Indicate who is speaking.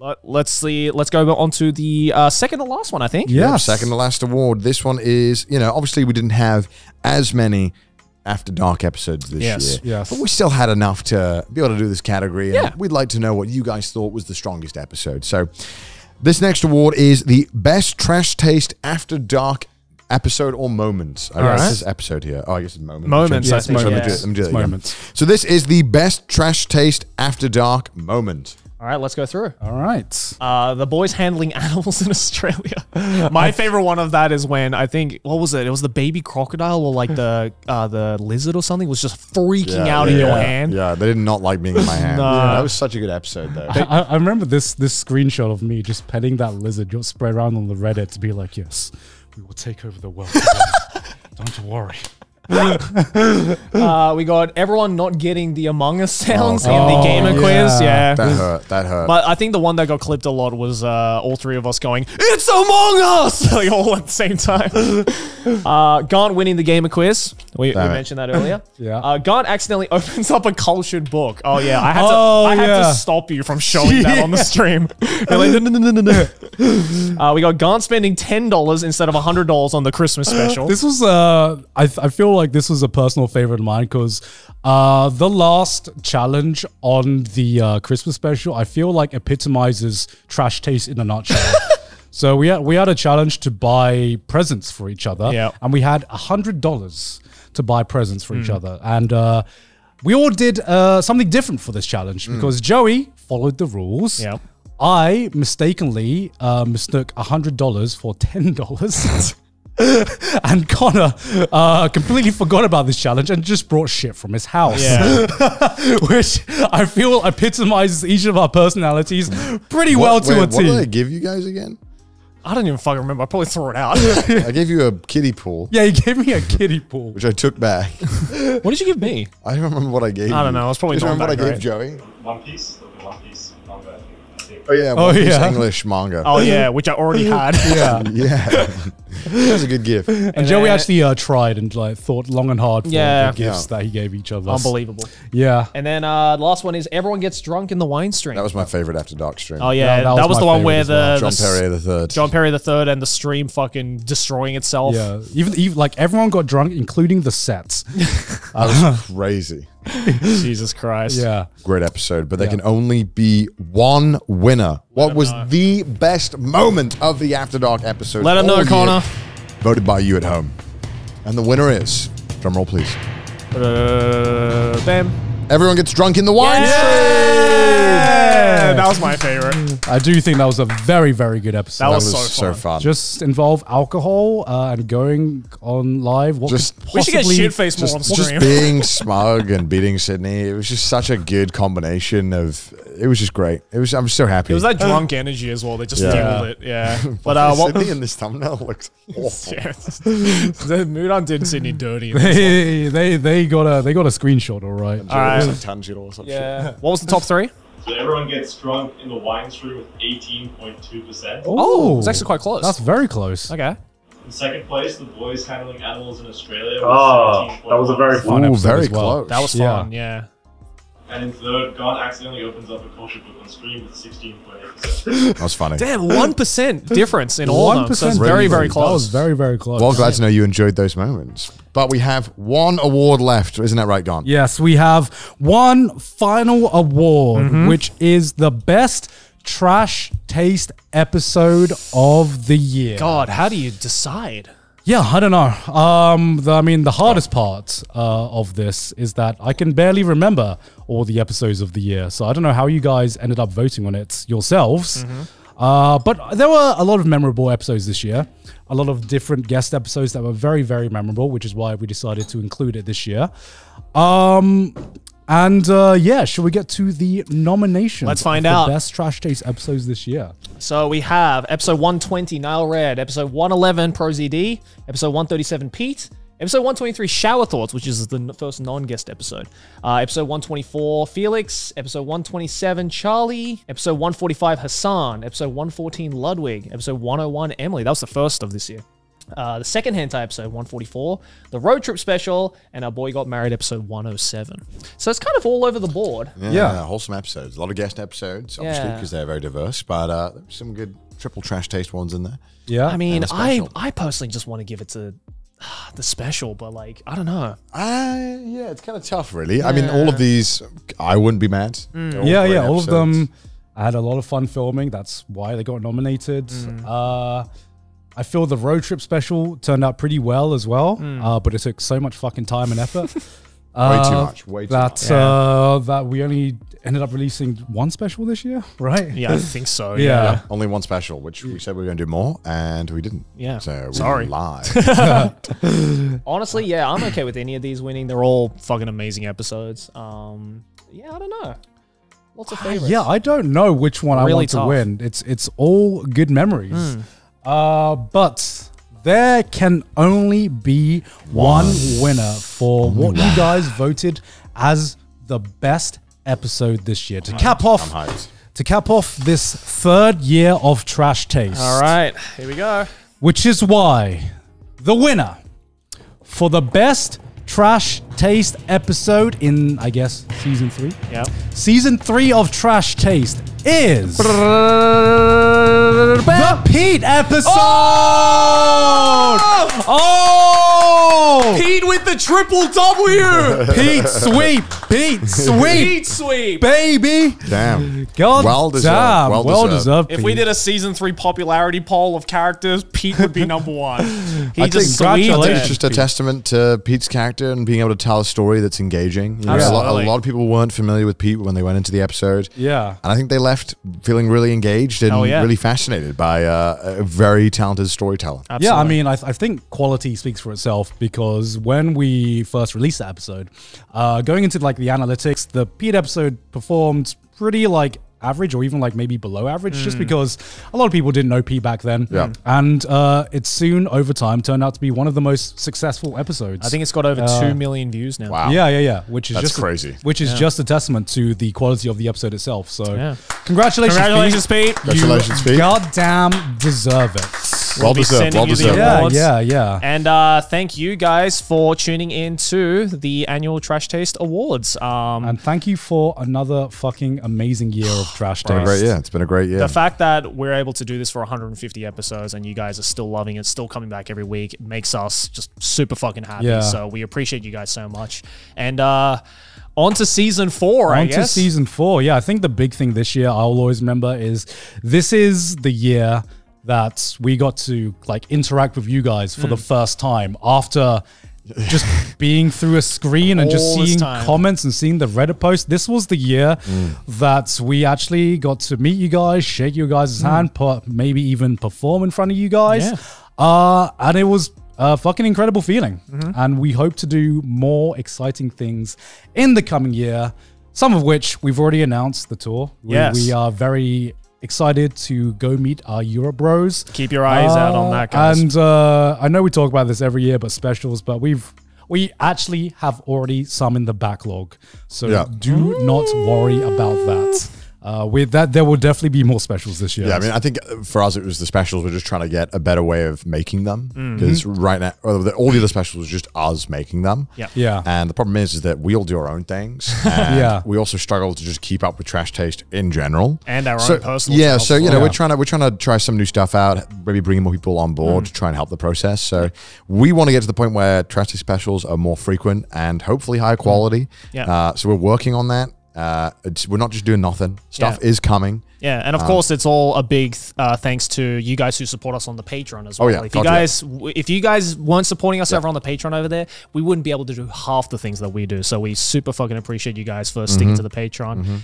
Speaker 1: Let, let's see. Let's go on to the uh, second to last one, I think.
Speaker 2: Yes.
Speaker 3: Second to last award. This one is, you know, obviously we didn't have as many After Dark episodes this
Speaker 1: Yes.
Speaker 3: year.
Speaker 2: Yes.
Speaker 3: But we still had enough to be able to do this category. And
Speaker 1: Yeah.
Speaker 3: we'd like to know what you guys thought was the strongest episode. So this next award is the Best Trash Taste After Dark episode or moment. I guess
Speaker 1: right.
Speaker 3: it says episode here. Oh, I guess it's moment.
Speaker 1: Moments,
Speaker 3: Let me
Speaker 1: I
Speaker 3: do
Speaker 1: think,
Speaker 3: it. Let me do it. Let me do it
Speaker 2: moments.
Speaker 3: So this is the Best Trash Taste After Dark moment.
Speaker 1: All right, let's go through.
Speaker 2: All right.
Speaker 1: Uh, the boys handling animals in Australia. My favorite one of that is when I think what was it? It was the baby crocodile or like the uh, the lizard or something was just freaking out in your
Speaker 3: yeah.
Speaker 1: hand.
Speaker 3: Yeah, they did not like being in my hand.
Speaker 1: No.
Speaker 3: That was such a good episode, though.
Speaker 2: I, I remember this this screenshot of me just petting that lizard. You'll spread around on the Reddit to be like, yes, we will take over the world. Don't worry.
Speaker 1: Uh, we got everyone not getting the Among Us sounds in
Speaker 2: Oh,
Speaker 1: the gamer quiz.
Speaker 2: yeah.
Speaker 1: Yeah.
Speaker 3: That hurt. That hurt.
Speaker 1: But I think the one that got clipped a lot was uh, all three of us going, "It's Among Us!" like all at the same time. uh, Garnt winning the gamer quiz. We, we mentioned that earlier.
Speaker 2: Yeah.
Speaker 1: Uh, Garnt accidentally opens up a cultured book. Oh yeah, I had
Speaker 2: Oh,
Speaker 1: to. I had
Speaker 2: yeah.
Speaker 1: to stop you from showing that on the stream. Like, no, no, no, no, no, no. Uh, we got Garnt spending ten dollars instead of hundred dollars on the Christmas special.
Speaker 2: This was uh I, I feel like this was a personal favorite of mine because uh the last challenge on the uh Christmas special I feel like epitomizes trash taste in a nutshell. so we had we had a challenge to buy presents for each other.
Speaker 1: Yeah.
Speaker 2: And we had a hundred dollars to buy presents for
Speaker 1: Hmm.
Speaker 2: each other. And uh we all did uh, something different for this challenge because Joey followed the rules.
Speaker 1: Yep.
Speaker 2: I mistakenly uh, mistook $100 for $10. and Connor uh, completely forgot about this challenge and just brought shit from his house.
Speaker 1: yeah.
Speaker 2: Which I feel epitomizes each of our personalities pretty well
Speaker 3: What-
Speaker 2: to
Speaker 3: wait,
Speaker 2: a
Speaker 3: What did I
Speaker 2: T.
Speaker 3: give you guys again?
Speaker 1: I don't even fucking remember. I probably threw it out.
Speaker 3: I gave you a kiddie pool,
Speaker 2: Yeah, he gave me a kiddie pool.
Speaker 3: which I took back.
Speaker 1: what did you give me?
Speaker 3: I don't remember what I gave.
Speaker 1: I don't
Speaker 3: you.
Speaker 1: know, it's probably
Speaker 3: Just
Speaker 1: not
Speaker 3: remember what I
Speaker 1: that
Speaker 3: gave. Joey.
Speaker 4: One Piece, One Piece manga. I think. I think.
Speaker 3: Oh yeah,
Speaker 2: Oh,
Speaker 3: One Piece
Speaker 2: yeah.
Speaker 3: English manga.
Speaker 1: Oh yeah, which I already had.
Speaker 2: Yeah.
Speaker 3: yeah, that's a good gift.
Speaker 2: And Joey
Speaker 1: then-
Speaker 2: actually uh, tried and like thought long and hard for
Speaker 1: Yeah.
Speaker 2: the gifts
Speaker 3: Yeah.
Speaker 2: that he gave each other.
Speaker 1: Unbelievable.
Speaker 2: Yeah.
Speaker 1: And then uh, the last one is everyone gets drunk in the wine stream.
Speaker 3: That was my favorite After Dark stream.
Speaker 1: oh yeah,
Speaker 2: Yeah,
Speaker 1: that,
Speaker 2: that
Speaker 1: was,
Speaker 2: was
Speaker 1: the one where
Speaker 2: favorite as
Speaker 1: the,
Speaker 3: John Perry the third.
Speaker 1: John Perry the third and the stream fucking destroying itself.
Speaker 2: Yeah. Even, even like everyone got drunk, including the sets.
Speaker 3: That was crazy.
Speaker 1: Jesus Christ.
Speaker 2: Yeah.
Speaker 3: Great episode, but there
Speaker 2: Yeah.
Speaker 3: can only be one winner. What was
Speaker 1: know.
Speaker 3: the best moment of the After Dark episode?
Speaker 1: Let 'em know, Connor.
Speaker 3: Voted by you at home, and the winner is drum roll, please.
Speaker 1: Uh, bam.
Speaker 3: Everyone gets drunk in the wine
Speaker 1: Yeah, that was my favorite.
Speaker 2: I do think that was a very, very good episode.
Speaker 1: That
Speaker 3: That
Speaker 1: was
Speaker 3: was
Speaker 1: so
Speaker 3: so
Speaker 1: fun.
Speaker 3: fun.
Speaker 2: just involve alcohol uh, and going on live. What
Speaker 3: Just-
Speaker 2: could
Speaker 1: We should get
Speaker 2: possibly-
Speaker 1: shit faced more
Speaker 3: just,
Speaker 1: on
Speaker 3: just being smug and beating Sydney. It was just such a good combination of. It was just great. It was. I'm so happy.
Speaker 1: It was that drunk energy as well. They just
Speaker 3: Yeah.
Speaker 1: fueled it. Yeah. But uh, what?
Speaker 3: Sydney in this thumbnail looks awful.
Speaker 1: Yeah. the Mudan did Sydney dirty.
Speaker 2: They, they they got a they got a screenshot, all right.
Speaker 1: All right.
Speaker 3: Like Tanjiro or some shit.
Speaker 1: Yeah. What was the top three?
Speaker 4: So everyone gets drunk in the wine stream with 18.2%.
Speaker 1: Oh, it's actually quite close.
Speaker 2: That's very close.
Speaker 1: okay.
Speaker 4: In second place, the boys handling animals in Australia.
Speaker 5: Oh, that was a very
Speaker 4: 17.1%.
Speaker 5: fun
Speaker 3: Ooh,
Speaker 2: episode
Speaker 3: very
Speaker 2: as well.
Speaker 3: close.
Speaker 1: That was
Speaker 2: Yeah.
Speaker 1: fun. Yeah.
Speaker 4: And in third, Garnt accidentally opens up a culture book on stream with 16.8%.
Speaker 3: That was funny.
Speaker 1: Damn, one percent difference in all of them. So it's
Speaker 2: 1%
Speaker 1: very, very close.
Speaker 2: That was very, very close.
Speaker 3: Well, glad to know you enjoyed those moments. But we have one award left, isn't that right, Garnt?
Speaker 2: Yes, we have one final award,
Speaker 1: Mm-hmm.
Speaker 2: which is the best trash taste episode of the year.
Speaker 1: God, how do you decide?
Speaker 2: Yeah, I don't know. Um, the, I mean, the hardest part uh, of this is that I can barely remember all the episodes of the year. So I don't know how you guys ended up voting on it yourselves. Uh, but there were a lot of memorable episodes this year. A lot of different guest episodes that were very, very memorable, which is why we decided to include it this year. Um, and uh, yeah, should we get to the nominations?
Speaker 1: Let's find
Speaker 2: of the
Speaker 1: out.
Speaker 2: best trash taste episodes this year.
Speaker 1: So we have episode 120, Nile Red, episode 111, ProZD, episode 137, Pete, episode 123, Shower Thoughts, which is the first non guest episode, uh, episode 124, Felix, episode 127, Charlie, episode 145, Hassan, episode 114, Ludwig, episode 101, Emily. That was the first of this year. Uh, the second hentai episode 144, the road trip special, and our boy got married episode 107. So it's kind of all over the board.
Speaker 3: Yeah,
Speaker 2: Yeah.
Speaker 3: wholesome episodes. A lot of guest episodes, obviously,
Speaker 1: Yeah.
Speaker 3: because they're very diverse. But uh, there's some good triple trash taste ones in there.
Speaker 2: Yeah.
Speaker 1: I mean, I. I personally just want to give it to the special, but like I don't know.
Speaker 3: Uh, yeah, it's kind of tough, really. I mean, all of these, I wouldn't be mad.
Speaker 1: Mm.
Speaker 3: They're
Speaker 2: yeah,
Speaker 3: great
Speaker 2: yeah. All of them I had a lot of fun filming. That's why they got nominated.
Speaker 1: Mm.
Speaker 2: Uh, I feel the road trip special turned out pretty well as well,
Speaker 1: Mm.
Speaker 2: uh, but it took so much fucking time and effort.
Speaker 3: Way too
Speaker 2: Uh,
Speaker 3: much. Way too
Speaker 2: that
Speaker 3: much.
Speaker 2: uh, that we only ended up releasing one special this year, right?
Speaker 1: Yeah, I think so.
Speaker 2: Yeah.
Speaker 1: Yeah.
Speaker 3: Only one special, which we said we were going to do more, and we didn't.
Speaker 1: Yeah.
Speaker 3: So we
Speaker 1: Sorry.
Speaker 3: lied.
Speaker 1: Honestly, yeah, I'm okay with any of these winning. They're all fucking amazing episodes. Um, yeah, I don't know. Lots of favorites.
Speaker 2: Yeah, I don't know which one I want
Speaker 1: tough.
Speaker 2: to win. It's it's all good memories.
Speaker 1: Hmm.
Speaker 2: Uh, but there can only be one winner for what you guys voted as the best episode this year. To cap
Speaker 3: I'm
Speaker 2: off
Speaker 3: hyped.
Speaker 2: to cap off this third year of Trash Taste.
Speaker 1: All right, here we go.
Speaker 2: Which is why the winner for the best Trash Taste episode in I guess season 3
Speaker 1: Yeah.
Speaker 2: Season three of Trash Taste is the Pete episode. Oh,
Speaker 1: the triple W.
Speaker 2: Pete sweep, Pete sweep,
Speaker 1: Pete sweep.
Speaker 2: baby.
Speaker 3: Damn.
Speaker 2: God
Speaker 3: Well deserved,
Speaker 2: damn,
Speaker 3: well
Speaker 2: well,
Speaker 3: deserved.
Speaker 2: deserved.
Speaker 1: If we did a season three popularity poll of characters, Pete would be number one. He
Speaker 3: I
Speaker 1: just
Speaker 3: think I think it's just a testament to Pete's character and being able to tell a story that's engaging. You know, a, lot,
Speaker 1: Absolutely.
Speaker 3: a lot of people weren't familiar with Pete when they went into the episode.
Speaker 2: yeah,
Speaker 3: And I think they left feeling really engaged and
Speaker 1: Oh, yeah.
Speaker 3: really fascinated by uh, a very talented storyteller.
Speaker 2: Yeah, I mean, I, I think quality speaks for itself because when we first released that episode, uh, going into like the analytics, the Pete episode performed pretty like average or even like maybe below average just because a lot of people didn't know Pete back then.
Speaker 3: Yeah.
Speaker 2: And uh, it soon over time turned out to be one of the most successful episodes.
Speaker 1: I think it's got over
Speaker 2: Uh,
Speaker 1: two million views now.
Speaker 3: Wow.
Speaker 2: Yeah, yeah, yeah. Which is
Speaker 3: That's
Speaker 2: just a-
Speaker 3: crazy.
Speaker 2: which is just a testament to the quality of the episode itself. So,
Speaker 1: Yeah.
Speaker 2: Congratulations,
Speaker 1: Congratulations, Pete.
Speaker 3: Congratulations,
Speaker 2: you
Speaker 3: Pete.
Speaker 2: goddamn deserve it.
Speaker 3: Well
Speaker 1: be
Speaker 3: deserved.
Speaker 1: sending
Speaker 3: Well
Speaker 1: you the
Speaker 3: deserved.
Speaker 2: Yeah, yeah, yeah.
Speaker 1: And uh, thank you guys for tuning in to the annual Trash Taste Awards. Um,
Speaker 2: And thank you for another fucking amazing year of Trash Taste.
Speaker 3: great year. It's been a great year.
Speaker 1: the fact that we're able to do this for 150 episodes and you guys are still loving it, still coming back every week, makes us just super fucking happy.
Speaker 2: Yeah.
Speaker 1: So we appreciate you guys so much. And uh, on to season four, I
Speaker 2: On to season four. Yeah, I think the big thing this year I'll always remember is this is the year that we got to like interact with you guys for the
Speaker 1: Mm.
Speaker 2: first time after just being through a screen and just seeing comments and seeing the Reddit post. This was the year that we actually got to meet you guys, shake your guys' hand, put, maybe even perform in front of you guys.
Speaker 1: Mm. Yeah.
Speaker 2: Uh, and it was a fucking incredible feeling.
Speaker 1: Mm-hmm.
Speaker 2: And we hope to do more exciting things in the coming year, some of which we've already announced the tour. We,
Speaker 1: Yes.
Speaker 2: we are very excited to go meet our Europe bros.
Speaker 1: Keep your eyes out on that, guys.
Speaker 2: And uh, I know we talk about this every year, but specials, but we've we actually have already some in the backlog. So
Speaker 3: Yeah.
Speaker 2: do not worry about that. Uh, with that, there will definitely be more specials this year.
Speaker 3: Yeah, I mean, I think uh, for us it was the specials. We're just trying to get a better way of making them
Speaker 1: Mm-hmm.
Speaker 3: because right now, or the, all the other specials was just us making them.
Speaker 1: Yeah.
Speaker 2: Yeah.
Speaker 3: And the problem is, is that we all do our own things. And
Speaker 2: Yeah.
Speaker 3: We also struggle to just keep up with trash taste in general.
Speaker 1: And our
Speaker 3: so,
Speaker 1: own personal
Speaker 3: Yeah. So you know,
Speaker 2: Yeah.
Speaker 3: we're trying to we're trying to try some new stuff out. Maybe bringing more people on board
Speaker 1: Mm.
Speaker 3: to try and help the process. So we want to get to the point where trash taste specials are more frequent and hopefully higher quality.
Speaker 1: Yeah.
Speaker 3: Uh, so we're working on that. Uh, we're not just doing nothing. Stuff
Speaker 1: Yeah.
Speaker 3: is coming.
Speaker 1: Yeah, and of course, it's all a big uh, thanks to you guys who support us on the Patreon as well.
Speaker 3: Oh,
Speaker 1: well.
Speaker 3: yeah.
Speaker 1: if you
Speaker 3: yeah.
Speaker 1: guys, if you guys weren't supporting us over on the Patreon over there, we wouldn't be able to do half the things that we do. So we super fucking appreciate you guys for sticking to the Patreon.